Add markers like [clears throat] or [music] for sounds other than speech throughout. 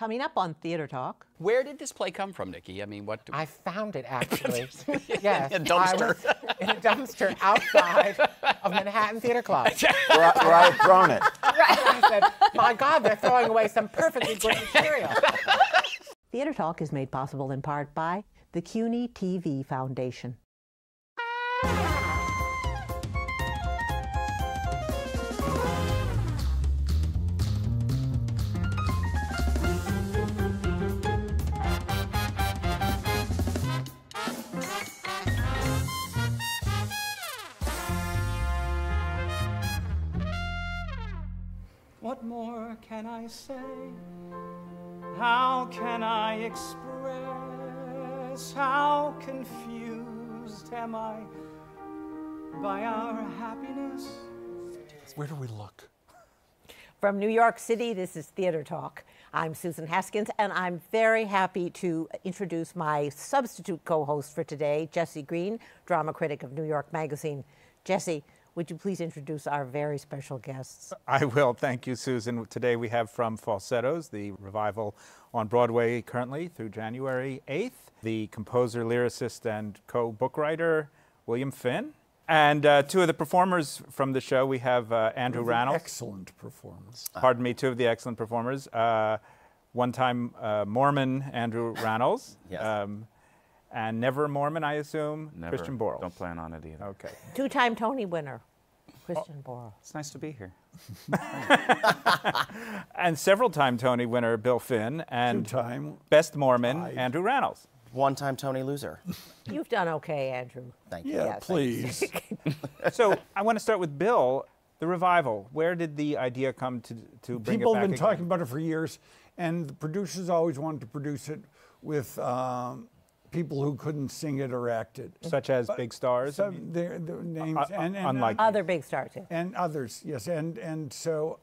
Coming up on Theater Talk. Where did this play come from, Nicky? I mean, what? Do... I found it [laughs] actually. yes, [laughs] In a dumpster. I was [laughs] in a dumpster outside of Manhattan Theater Club. Where, I- where I had thrown it. Right. I said, "My God, they're throwing away some perfectly good material." Theater Talk is made possible in part by the CUNY TV Foundation. I say? How can I express how confused am I by our happiness? Where do we look? From New York City, this is Theater Talk. I'm Susan Haskins, and I'm very happy to introduce my substitute co host for today, Jesse Green, drama critic of New York Magazine. Jesse, would you please introduce our very special guests? I will. Thank you, Susan. Today we have from Falsettos, the revival on Broadway currently through January 8th, the composer, lyricist, and co book writer, William Finn. And uh, two of the performers from the show, we have uh, Andrew Rannells. Excellent performers. Pardon me, two of the excellent performers. Uh, one time uh, Mormon Andrew Rannells. Yes. Um, and never a Mormon, I assume, Never. Christian Borle. Don't plan on it either. Okay. Two time Tony winner, Christian Borle. It's nice to be here. [laughs] And several time Tony winner Bill Finn. And Two-time. best Mormon Five. Andrew Rannells. One-time Tony loser. [laughs] You've done okay, Andrew. Thank you. Yeah, Yes, please. [laughs] so I want to start with Bill. The revival. Where did the idea come to to bring People it back have been again? talking about it for years, and the producers always wanted to produce it with um, people who couldn't sing it or act it. such as big stars. So their, their names uh, and, and unlike- Other big stars, too. and others, yes, and and so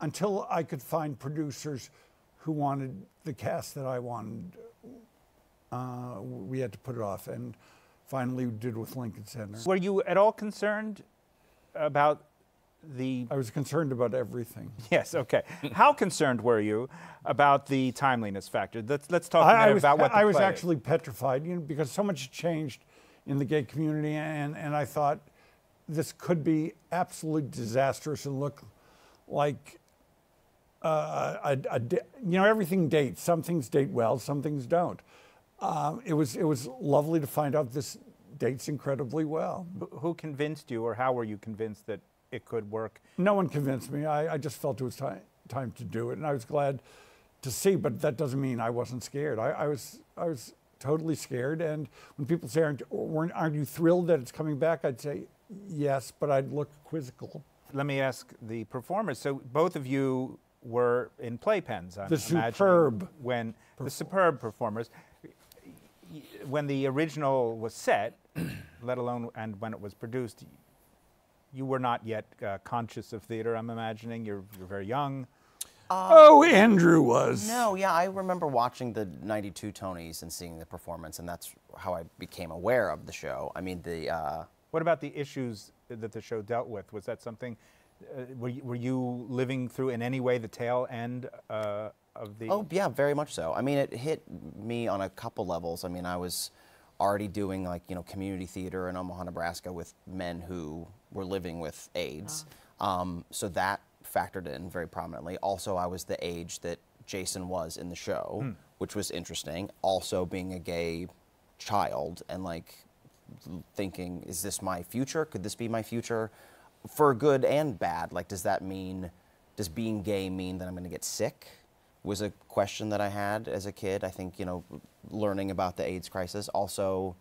until I could find producers who wanted the cast that I wanted, uh, we had to put it off, and finally we did with Lincoln Center. Were you at all concerned about the? I was concerned about everything. [laughs] Yes. Okay. How concerned were you about the timeliness factor? Let's let's talk a I, I was, about what I was play is. actually petrified, you know, because so much changed in the gay community, and, and I thought this could be absolutely disastrous and look like uh, a, a you know everything dates. Some things date well, some things don't. Um, it was it was lovely to find out this dates incredibly well. Who convinced you, or how were you convinced that it could work? No one convinced me. I, I just felt it was time time to do it, and I was glad to see. But that doesn't mean I wasn't scared. I, I was I was totally scared. And when people say, "Aren't weren't, aren't you thrilled that it's coming back?" I'd say yes, but I'd look quizzical. Let me ask the performers. So both of you were in playpens. I'm The superb when the superb performers. When the original was set, [clears throat] let alone and when it was produced, you were not yet uh, conscious of theater. I'm imagining you're you're very young. oh, Andrew was. No, yeah, I remember watching the 92 Tonys and seeing the performance, and that's how I became aware of the show. I mean, the, uh, What about the issues that the show dealt with? Was that something? Uh, were, you, were you living through in any way the tail end uh, of the? oh, yeah, very much so. I mean, it hit me on a couple levels. I mean, I was already doing, like, you know, community theater in Omaha, Nebraska with men who were living with AIDS. Um, so that factored in very prominently. Also, I was the age that Jason was in the show, which was interesting. Also, being a gay child and, like, thinking, is this my future? Could this be my future? For good and bad. Like, does that mean, does being gay mean that I'm going to get sick? Was a question that I had as a kid. I think, you know, learning about the AIDS crisis. Also,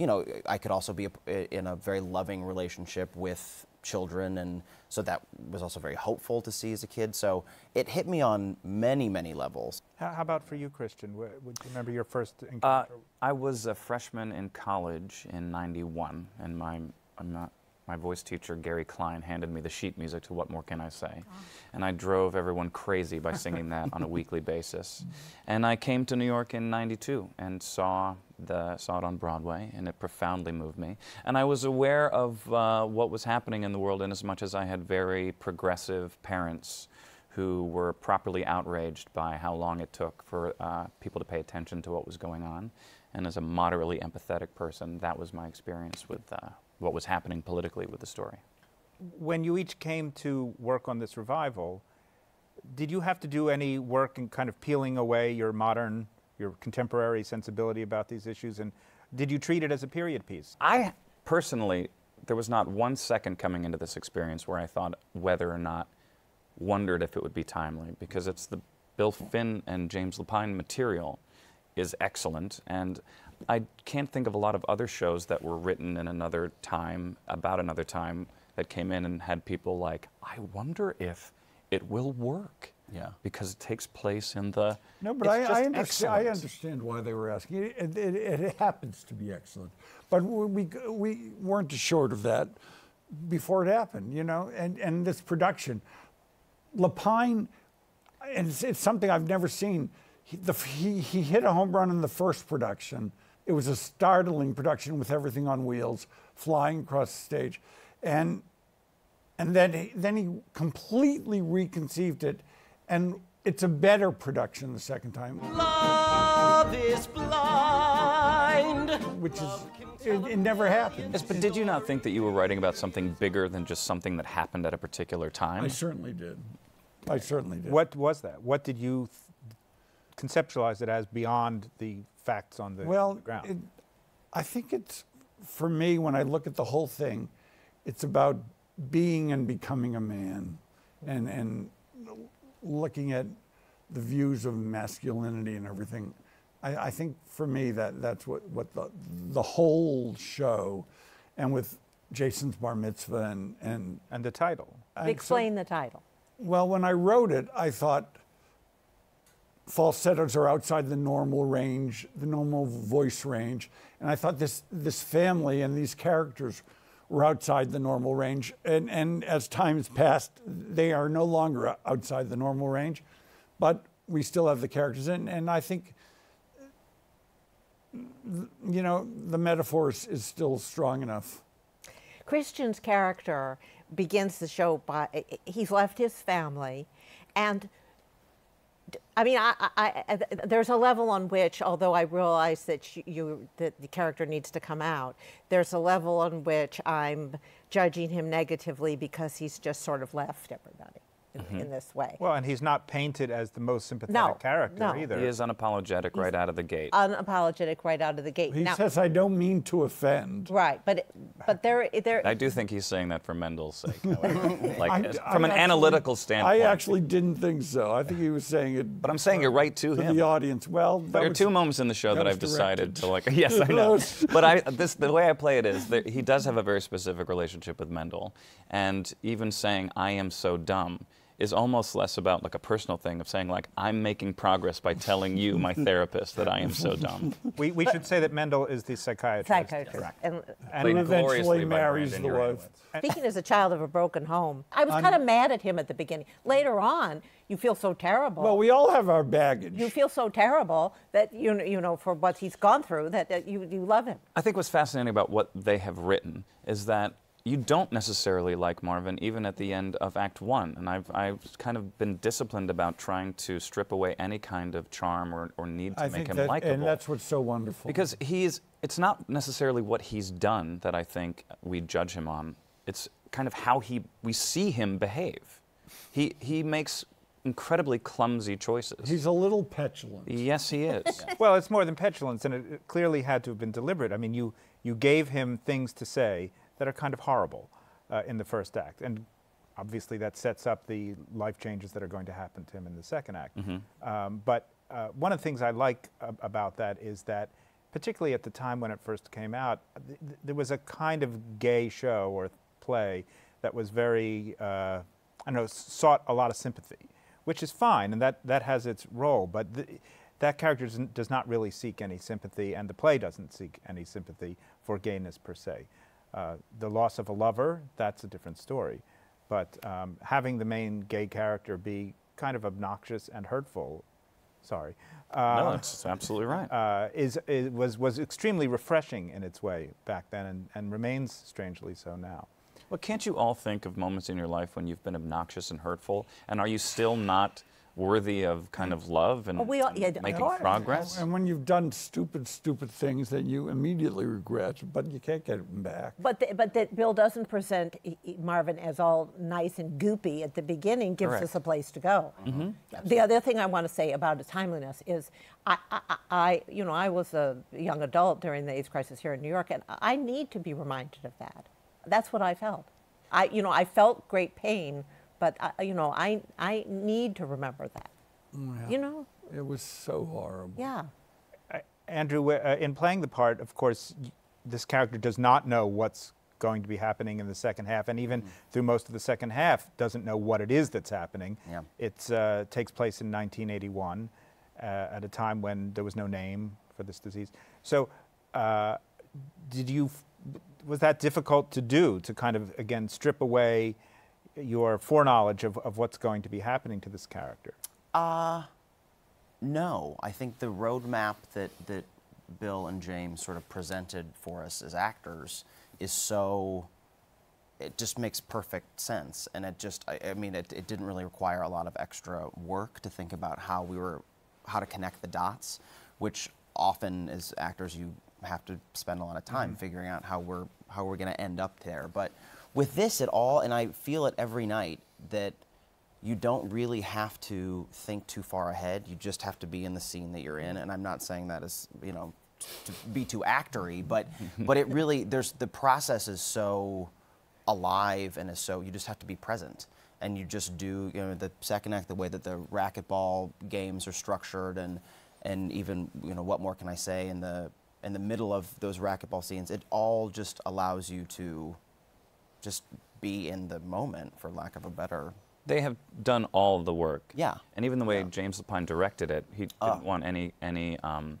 you know, I could also be a, in a very loving relationship with children, and so that was also very hopeful to see as a kid. So it hit me on many, many levels. How, how about for you, Christian? Wh- Would you remember your first Uh, encounter? I was a freshman in college in '91, and my I'm not, my voice teacher Gary Klein handed me the sheet music to "What More Can I Say," and I drove everyone crazy by singing that on a [laughs] weekly basis. And I came to New York in '92 and saw the saw it on Broadway, and it profoundly moved me. And I was aware of uh, what was happening in the world, in as much as I had very progressive parents who were properly outraged by how long it took for uh, people to pay attention to what was going on. And as a moderately empathetic person, that was my experience with uh, what was happening politically with the story. When you each came to work on this revival, did you have to do any work in kind of peeling away your modern, your contemporary sensibility about these issues? And did you treat it as a period piece? I personally, there was not one second coming into this experience where I thought whether or not wondered if it would be timely because it's the Bill Finn and James Lapine material is excellent and I can't think of a lot of other shows that were written in another time about another time that came in and had people like I wonder if it will work. Yeah. Because it takes place in the No, but I, I, understand, I understand why they were asking. It, it, it, it happens to be excellent. But we, we weren't assured of that before it happened, you know? And, and this production, Lapine, and it's, it's something I've never seen. He, the, he, he hit a home run in the first production. It was a startling production with everything on wheels, flying across the stage. And and then he, then he completely reconceived it, and it's a better production the second time. Love is blind. Which is it, it never happened. Yes, but did you not think that you were writing about something bigger than just something that happened at a particular time? I certainly did. I certainly did. What was that? What did you th- conceptualize it as beyond the facts on the well, ground? it, I think it's for me when I look at the whole thing, it's about being and becoming a man, and and looking at the views of masculinity and everything. I, I think for me that that's what what the the whole show, and with Jason's bar mitzvah and and, and the title. and so- Explain the title. well, when I wrote it, I thought falsettos are outside the normal range, the normal voice range, and I thought this this family and these characters were outside the normal range. And and as times passed, they are no longer outside the normal range, but we still have the characters, and and I think. You know, the metaphor is, is still strong enough. Christian's character begins the show by he's left his family, and I mean, I, I, I, there's a level on which, although I realize that you, you that the character needs to come out, there's a level on which I'm judging him negatively because he's just sort of left everybody in, mm-hmm. in this way. Well, and he's not painted as the most sympathetic No, character no. either. He is unapologetic right out of the gate. Unapologetic right out of the gate. He Now- says, "I don't mean to offend." right, but but there there I do think he's saying that for Mendel's sake, however. [laughs] like I- as- I from an actually- analytical standpoint. I actually didn't think so. I think he was saying it. But I'm saying you're right to to him. the audience. Well, that There are two moments in the show that that, I've decided to like. [laughs] Yes, I [laughs] know. But I this the way I play it is that he does have a very specific relationship with Mendel, and even saying "I am so dumb." Is almost less about like a personal thing of saying like I'm making progress by telling you, my [laughs] therapist, that I am so dumb. we, we should say that Mendel is the psychiatrist. psychiatrist. And And And eventually marries Brandon the Uranowitz. wife. Speaking as a child of a broken home, I was kind of mad at him at the beginning. Later on, you feel so terrible. Well, we all have our baggage. you feel so terrible that you know, you know for what he's gone through that, that you you love him. I think what's fascinating about what they have written is that you don't necessarily like Marvin even at the end of Act One, and I've I've kind of been disciplined about trying to strip away any kind of charm or, or need to I make think him that, likable. and that's what's so wonderful. Because he's, it's not necessarily what he's done that I think we judge him on. It's kind of how he, we see him behave. He, he makes incredibly clumsy choices. he's a little petulant. yes, he is. [laughs] Well, it's more than petulance, and it it clearly had to have been deliberate. I mean, you, you gave him things to say that are kind of horrible uh, in the first act. And obviously, that sets up the life changes that are going to happen to him in the second act. Um, but uh, one of the things I like ab- about that is that, particularly at the time when it first came out, th- th- there was a kind of gay show or play that was very, uh, I don't know, sought a lot of sympathy, which is fine, and that, that has its role. But th- that character does not really seek any sympathy, and the play doesn't seek any sympathy for gayness per se. Uh, the loss of a lover, that's a different story. But um, having the main gay character be kind of obnoxious and hurtful, sorry, no, uh, that's absolutely right. [laughs] uh, is, is, was, was extremely refreshing in its way back then and, and remains strangely so now. Well, can't you all think of moments in your life when you've been obnoxious and hurtful? And are you still not worthy of kind of love and, Oh, we all- yeah, of making course. progress? And when you've done stupid, stupid things that you immediately regret, but you can't get them back. But the, but that Bill doesn't present Marvin as all nice and goopy at the beginning gives Correct. us a place to go. Mm-hmm. The other thing I want to say about its timeliness is, I, I, I- I you know I was a young adult during the AIDS crisis here in New York, and I need to be reminded of that. That's what I felt. I you know I felt great pain, but I, you know I I need to remember that. You know, It was so horrible. yeah. Andrew, uh, in playing the part, of course, this character does not know what's going to be happening in the second half, and even through most of the second half, doesn't know what it is that's happening. Yeah. It uh, takes place in 1981, uh, at a time when there was no name for this disease. So, uh, did you? f- Was that difficult to do to kind of again strip away your foreknowledge of, of what's going to be happening to this character? Uh, no, I think the roadmap that that Bill and James sort of presented for us as actors is so. It just makes perfect sense, and it just. I, I mean, it, it didn't really require a lot of extra work to think about how we were, how to connect the dots, which often as actors you have to spend a lot of time mm-hmm. figuring out how we're how we're going to end up there. But with this, at all, and I feel it every night that you don't really have to think too far ahead. You just have to be in the scene that you're in. And I'm not saying that as you know to be too actory, but [laughs] but it really there's the process is so alive and is so you just have to be present and you just do you know the second act the way that the racquetball games are structured and and even you know what more can I say in the in the middle of those racquetball scenes it all just allows you to just be in the moment for lack of a better They have done all the work. Yeah. And even the way Yeah. James Lapine directed it, he didn't want any any. Um,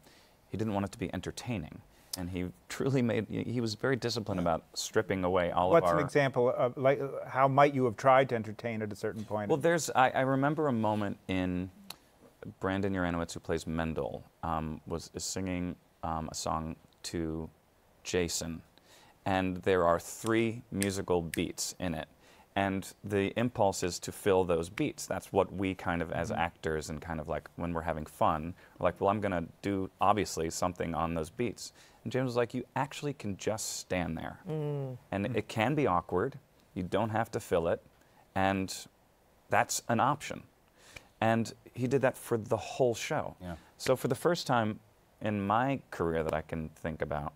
he didn't want it to be entertaining, and he truly made. He was very disciplined about stripping away all What's of our. an example of like uh, how might you have tried to entertain at a certain point? Well, there's. I, I remember a moment in Brandon Uranowitz, who plays Mendel, um, was is singing um, a song to Jason, and there are three musical beats in it. And the impulse is to fill those beats. That's what we kind of, as mm-hmm. actors, and kind of like when we're having fun, we're like, well, I'm going to do obviously something on those beats. And James was like, you actually can just stand there. Mm. And it can be awkward. You don't have to fill it. And that's an option. And he did that for the whole show. Yeah. So for the first time in my career that I can think about,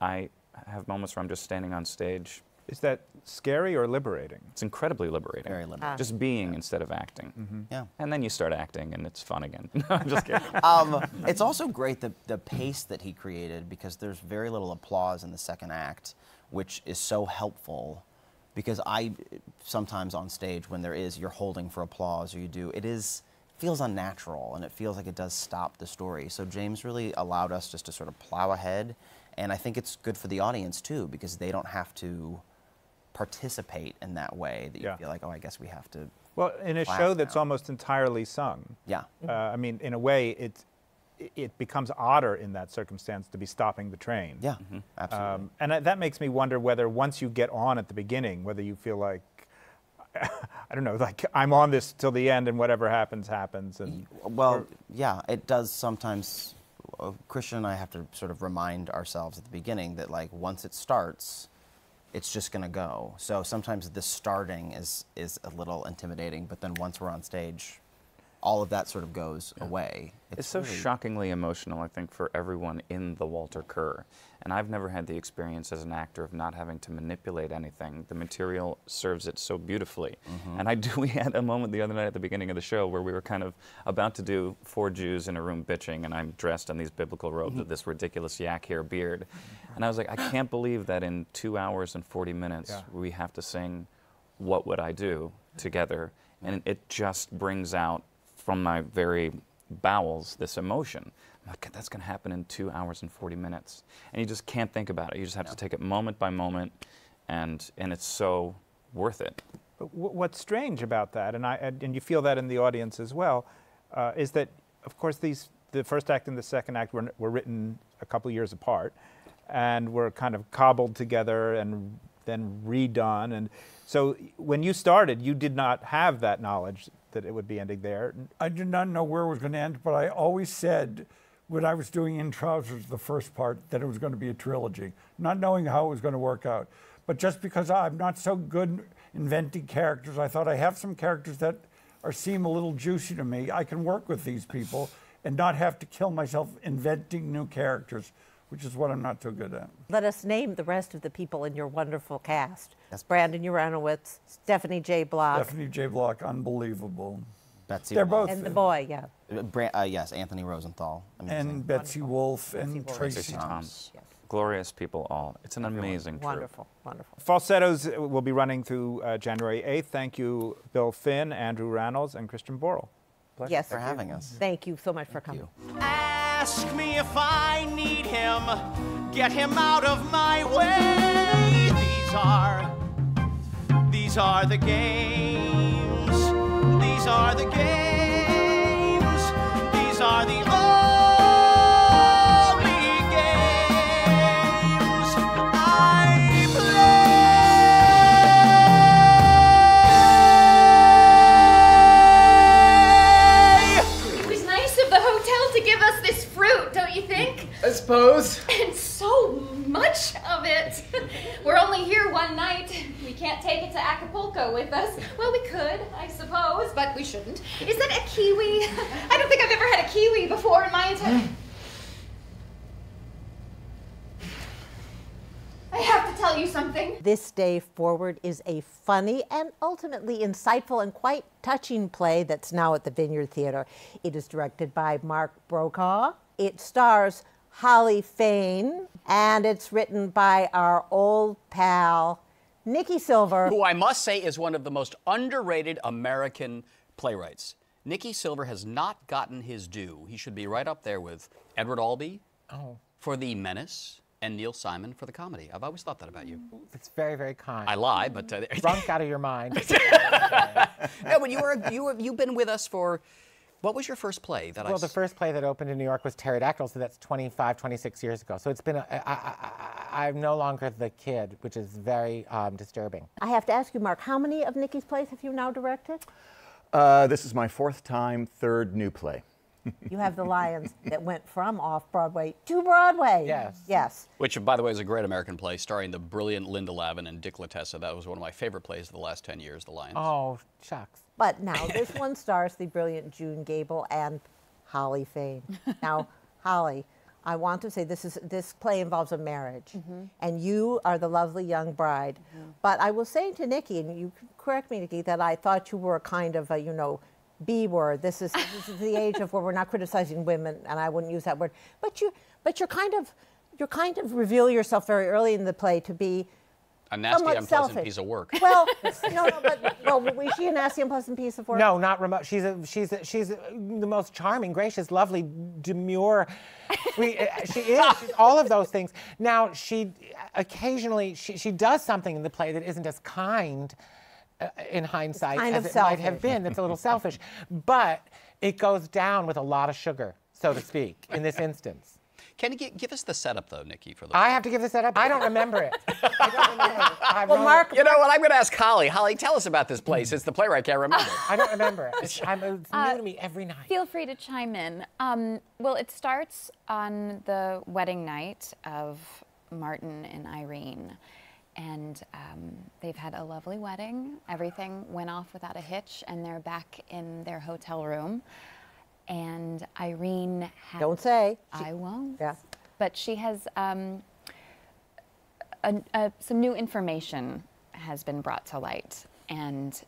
I have moments where I'm just standing on stage. Is that scary or liberating? It's incredibly liberating. Very liberating. Just being instead of acting. yeah And then you start acting and it's fun again. [laughs] no, I'm just kidding. [laughs] um, it's also great the, the pace that he created because there's very little applause in the second act, which is so helpful. Because I sometimes on stage, when there is, you're holding for applause or you do, it is feels unnatural and it feels like it does stop the story. So James really allowed us just to sort of plow ahead, and I think it's good for the audience too because they don't have to participate in that way that you Yeah. feel like, oh, I guess we have to. Well, in a show that's now. almost entirely sung, Yeah. uh, I mean, in a way, it it becomes odder in that circumstance to be stopping the train. Yeah. Absolutely. Um, and that- that makes me wonder whether once you get on at the beginning, whether you feel like, [laughs] I don't know, like I'm on this till the end, and whatever happens, happens. And Well, yeah, it does sometimes. Uh, Christian and I have to sort of remind ourselves at the beginning that, like, once it starts, it's just going to go. So sometimes the starting is is a little intimidating, but then once we're on stage, all of that sort of goes away. It's so really- shockingly emotional, I think, for everyone in the Walter Kerr. And I've never had the experience as an actor of not having to manipulate anything. The material serves it so beautifully. Mm-hmm. And I do. [laughs] We had a moment the other night at the beginning of the show where we were kind of about to do four Jews in a room bitching, and I'm dressed in these biblical robes with [laughs] this ridiculous yak hair beard. And I was like, I can't believe that in two hours and 40 minutes Yeah. we have to sing "What Would I Do" together, and it just brings out from my very bowels this emotion. I'm like, that's going to happen in two hours and 40 minutes. And you just can't think about it. You just have to take it moment by moment, and, and it's so worth it. But wh- what's strange about that, and I and and you feel that in the audience as well, uh, is that of course these the first act and the second act were, were written a couple years apart, and were kind of cobbled together and then redone. And so when you started, you did not have that knowledge that it would be ending there. I did not know where it was going to end, but I always said when I was doing In Trousers, the first part, that it was going to be a trilogy, not knowing how it was going to work out. But just because I'm not so good inventing characters, I thought I have some characters that are seem a little juicy to me. I can work with these people and not have to kill myself inventing new characters, which is what I'm not so good at. Let us name the rest of the people in your wonderful cast. Brandon Uranowitz, Stephanie J. Block, Stephanie J. Block, unbelievable. Betsy. They're Wolfe. both- and the boy, yeah. Uh, Bra- uh, yes, Anthony Rosenthal. Amazing. And Betsy Wolf and Wolfe. Tracie Tracie Thams. Thams. Yes. Glorious people all. It's an amazing troupe. Wonderful, wonderful. Falsettos will be running through uh, January 8th. Thank you, Bill Finn, Andrew Reynolds, and Christian Borle. Yes. for having us. Thank you so much for coming. Ask me if I need him, get him out of my way. These are, these are the games. These are the games. These are the suppose. [laughs] And so much of it. [laughs] We're only here one night. We can't take it to Acapulco with us. Well, we could, I suppose, but we shouldn't. Is that a kiwi? [laughs] I don't think I've ever had a kiwi before in my entire. I have to tell you something. This Day Forward is a funny and ultimately insightful and quite touching play that's now at the Vineyard Theater. It is directed by Mark Brokaw. It stars Holley Fain, and it's written by our old pal, Nicky Silver. Who I must say is one of the most underrated American playwrights. Nicky Silver has not gotten his due. He should be right up there with Edward Albee oh. for The Menace and Neil Simon for the comedy. I've always thought that about you. It's very, very kind. I lie, but uh, Drunk out of your mind. [laughs] no, but you were you were you've been with us for. What was your first play that I? Well, the first play that opened in New York was Pterodactyl, so that's 25, 26 years ago. So it's been, a, I, I, I, I'm no longer the kid, which is very um, disturbing. I have to ask you, Mark, how many of Nicky's plays have you now directed? Uh, this is my fourth time, third new play. [laughs] You have The Lions that went from off Broadway to Broadway. Yes. Yes. Which, by the way, is a great American play starring the brilliant Linda Lavin and Dick Latessa. That was one of my favorite plays of the last 10 years, The Lions. Oh, shucks. But now [laughs] this one stars the brilliant June Gable and Holley Fain. [laughs] Now, Holley, I want to say this is this play involves a marriage, mm-hmm. and you are the lovely young bride. Mm-hmm. But I was saying to Nicky, and you correct me, Nicky, that I thought you were a kind of a you know. B word. This is this is the age of where we're not criticizing women, and I wouldn't use that word. But you, but you're kind of, you're kind of reveal yourself very early in the play to be a nasty, somewhat unpleasant selfish. piece of work. Well, no, no, [laughs] but well, was she a nasty, unpleasant piece of work? No, not remote. She's a, she's a, she's a, the most charming, gracious, lovely, demure. We, uh, she is she's [laughs] all of those things. Now she occasionally she, she does something in the play that isn't as kind uh, in hindsight kind as of it might have been. That's a little selfish, but it goes down with a lot of sugar, so to speak, in this instance. Can you give us the setup, though, Nicky, for the. I have to give the setup. I don't remember it. [laughs] I don't remember it. I've Well, Mark, you know what? I'm going to ask Holley. Holley, tell us about this place. It's the playwright can't remember. I don't remember it. It's, [laughs] I'm, it's new to me every night. Feel free to chime in. Um, well, it starts on the wedding night of Martin and Irene. And um, they've had a lovely wedding. Everything went off without a hitch, and they're back in their hotel room. And Irene has. Don't say. I won't. Yeah. But she has um, a, a, some new information has been brought to light, and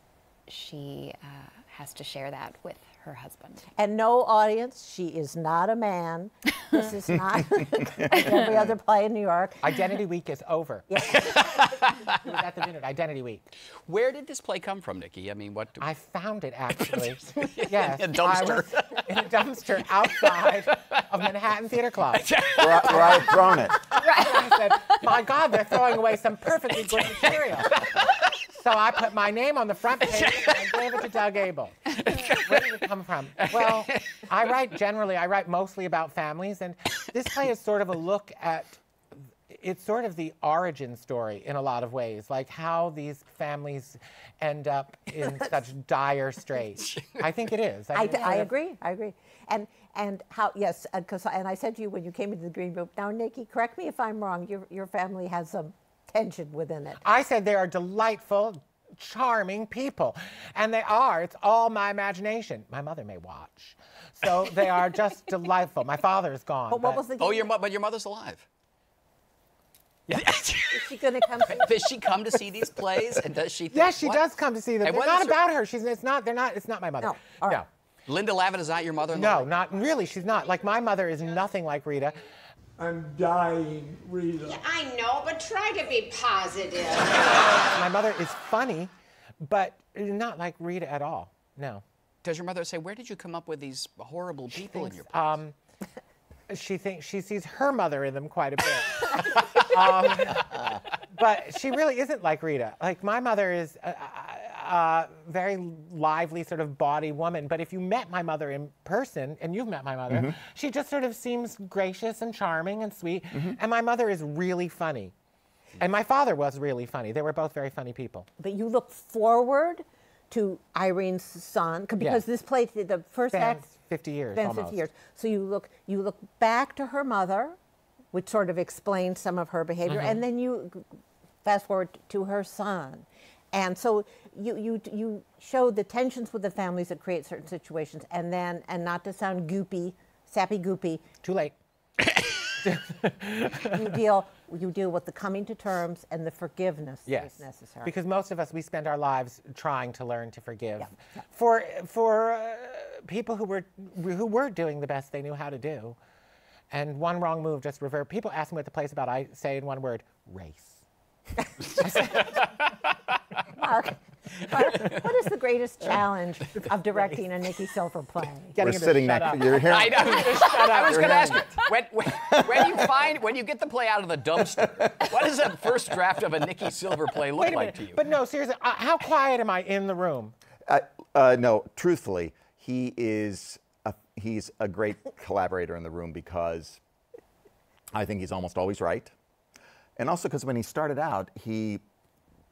she uh, has to share that with her husband. And no audience, she is not a man. This is not like [laughs] every other play in New York. Identity Week is over. He [laughs] was at the dinner. Identity Week. Where did this play come from, Nicky? I mean, what? I found it actually. [laughs] yes. In a dumpster. In a dumpster outside of Manhattan Theater Club. Where I, where I had thrown it. I said, my God, they're throwing away some perfectly good material. So I put my name on the front page and I gave it to Doug Aibel. [laughs] Where did it come from? Well, I write generally, I write mostly about families, and this play is sort of a look at it's sort of the origin story in a lot of ways, like how these families end up in [laughs] such dire straits. I think it is. I, I of- agree. I agree. And and how yes, uh, because and I said to you when you came into the green room. Now, Nicky, correct me if I'm wrong. Your your family has some tension within it. I said they are delightful, charming people. And they are. It's all my imagination. My mother may watch. So they are just [laughs] delightful. My father is gone. But what was the? Oh, your mo- but your mother's alive. [laughs] Is she going to come? to- Does she come to see [laughs] these plays? And does she? Think, Yes, she what? does come to see them. And They're not about her. She's it's not they're not it's not my mother. No. All right. Linda Lavin is not your mother. No, not really. She's not. Like my mother is nothing like Rita. I'm dying, Rita. I know, but try to be positive. My mother is funny, but not like Rita at all. No. Does your mother say, "Where did you come up with these horrible people in your?" Thinks, um, she thinks she sees her mother in them quite a bit. [laughs] um, but she really isn't like Rita. Like my mother is a, a, a very lively, sort of body woman. But if you met my mother in person, and you've met my mother, Mhm. she just sort of seems gracious and charming and sweet. Mm-hmm. And my mother is really funny. And my father was really funny. They were both very funny people. But you look forward to Irene's son because Yes. this play, the first Spans act, 50 years spans almost. 50 years. So you look, you look back to her mother, which sort of explains some of her behavior, Mhm. and then you fast forward to her son. And so you, you, you show the tensions with the families that create certain situations, and then, and not to sound goopy, sappy goopy. Too late. [laughs] you deal, you deal with the coming to terms and the forgiveness Yes, is necessary. because most of us we spend our lives trying to learn to forgive. For for uh, people who were who were doing the best they knew how to do, and one wrong move just revert. People ask me what the play's about. I say in one word, race. [laughs] [laughs] Mark, Mark, what is the greatest challenge of directing a Nicky Silver play? We're sitting next. You're hearing. I know. Shut I up, was going to ask you [laughs] when, when, when you find when you get the play out of the dumpster. What does that first draft of a Nicky Silver play look like to you? But no, seriously, uh, how quiet am I in the room? Uh, uh, no, truthfully, he is a, he's a great collaborator in the room because I think he's almost always right, and also because when he started out, he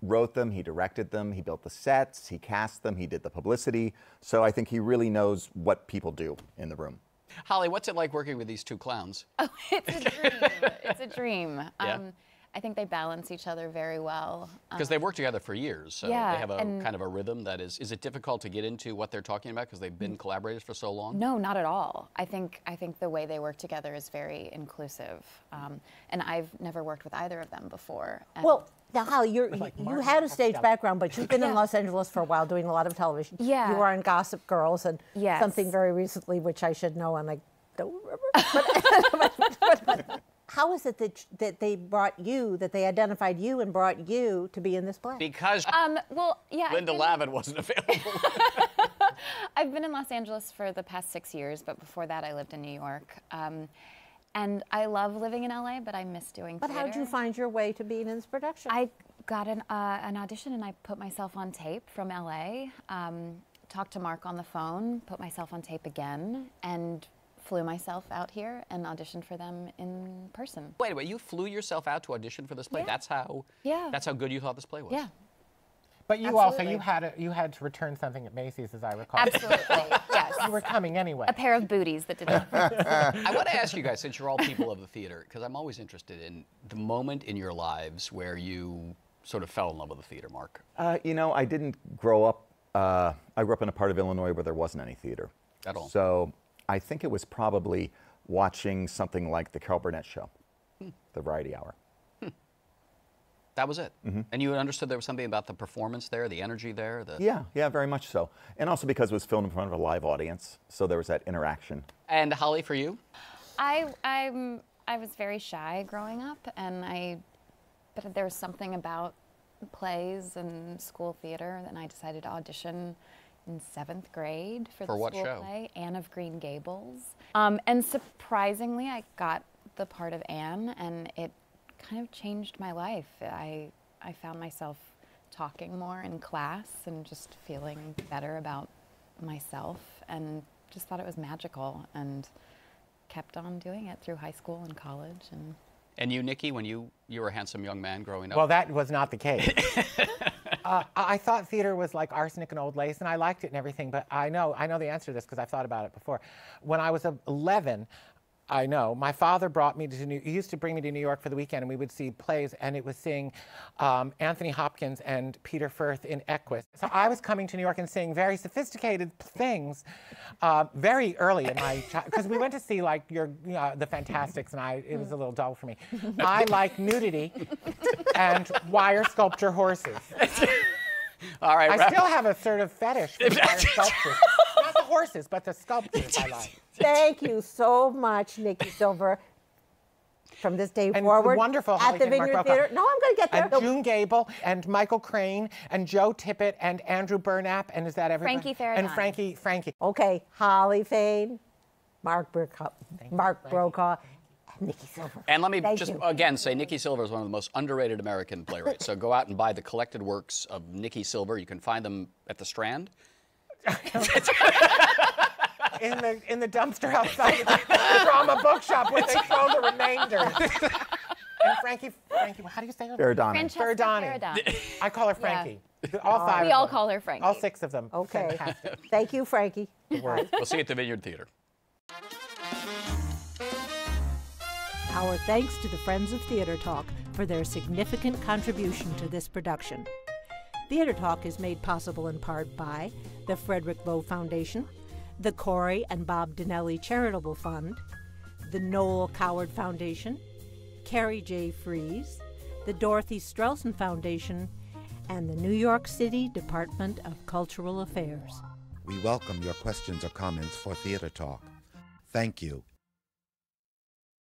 wrote them, he directed them, he built the sets, he cast them, he did the publicity. So I think he really knows what people do in the room. Holley, what's it like working with these two clowns? [laughs] Oh, it's a dream. it's a dream. [laughs] Yeah. Um, I think they balance each other very well. Because they've worked together for years, so yeah, they have a and- kind of a rhythm that is. Is it difficult to get into what they're talking about because they've been collaborators for so long? No, not at all. I think I think the way they work together is very inclusive, um, and I've never worked with either of them before. And Well, now, Holley, you're, you, you had a stage background, but you've been in Los Angeles for a while doing a lot of television. Yeah. You were on Gossip Girls and Yes. something very recently, which I should know, and I don't remember. But, [laughs] but- but- but how is it that, that they brought you, that they identified you and brought you to be in this play? Because um, well, yeah. Linda been- Lavin wasn't available. [laughs] I've been in Los Angeles for the past six years, but before that, I lived in New York. Um, and I love living in LA, but I miss doing But how did you find your way to being in this production? I got an, uh, an audition and I put myself on tape from LA, um, talked to Mark on the phone, put myself on tape again, and flew myself out here and auditioned for them in person. Wait a minute, you flew yourself out to audition for this play. Yeah. That's how. Yeah. That's how good you thought this play was. Yeah, But you also you had a, you had to return something at Macy's, as I recall. absolutely. [laughs] yes. [laughs] You were coming anyway. A pair of booties that did not. [laughs] I want to ask you guys, since you're all people of the theater, because I'm always interested in the moment in your lives where you sort of fell in love with the theater, Mark. Uh, you know, I didn't grow up. Uh, I grew up in a part of Illinois where there wasn't any theater At all. So I think it was probably watching something like the Carol Burnett Show, the Variety Hour. That was it. And you understood there was something about the performance there, the energy there. The... Yeah, yeah, very much so. And also because it was filmed in front of a live audience, so there was that interaction. And Holley, for you? I I'm I was very shy growing up, and I but there was something about plays and school theater, and I decided to audition in seventh grade for, For the what school show? play Anne of Green Gables. Um, and surprisingly, I got the part of Anne, and it kind of changed my life. I I found myself talking more in class and just feeling better about myself, and just thought it was magical, and kept on doing it through high school and college and And you, Nicky, when you you were a handsome young man growing up. Well, that was not the case. [laughs] uh, I I thought theater was like arsenic and old lace, and I liked it and everything. But I know, I know the answer to this because I've thought about it before. When I was uh, 11, I know my father brought me to New. He used to bring me to New York for the weekend, and we would see plays, and it was seeing um, Anthony Hopkins and Peter Firth in Equus. So I was coming to New York and seeing very sophisticated things uh, very early in my childhood because we went to see like your you know, the Fantasticks, and I it was a little dull for me. I like nudity and wire sculpture horses. [laughs] All right. I still have a sort of fetish for [laughs] wire sculptures. Not the horses, but the sculptures I [laughs] like. Thank you so much, Nicky Silver. From this day And forward, wonderful at Holley the Kennedy, Mark Vineyard Theater. No, I'm going to get there. And No, June Gable and Michael Crane and Joe Tippett and Andrew Burnap and is that everybody? Frankie And Frankie, Frankie. Okay, Holley Fain, Mark Brokaw, Mark Brokaw, and Nicky Silver. And let me Thank just you. again say Nicky Silver is one of the most underrated American playwrights. so go out and buy the collected works of Nicky Silver. You can find them at the Strand. [laughs] [laughs] in the in the dumpster outside the drama bookshop where they throw the remainder. And Frankie, Frankie, how do you say her name? Faridany. Francesca Faridany. Faridany. I call her Frankie. All five. We of all them. call her Frankie. All six of them. Okay. Fantastic. Thank you, Frankie. We'll see you at the Vineyard Theater. Our thanks to the Friends of Theater Talk for their significant contribution to this production. Theater Talk is made possible in part by the Frederick Loewe Foundation, the Corey and Bob Dinelli Charitable Fund, the Noel Coward Foundation, Carrie J. Fries, the Dorothy Strelsin Foundation, and the New York City Department of Cultural Affairs. We welcome your questions or comments for Theater Talk. Thank you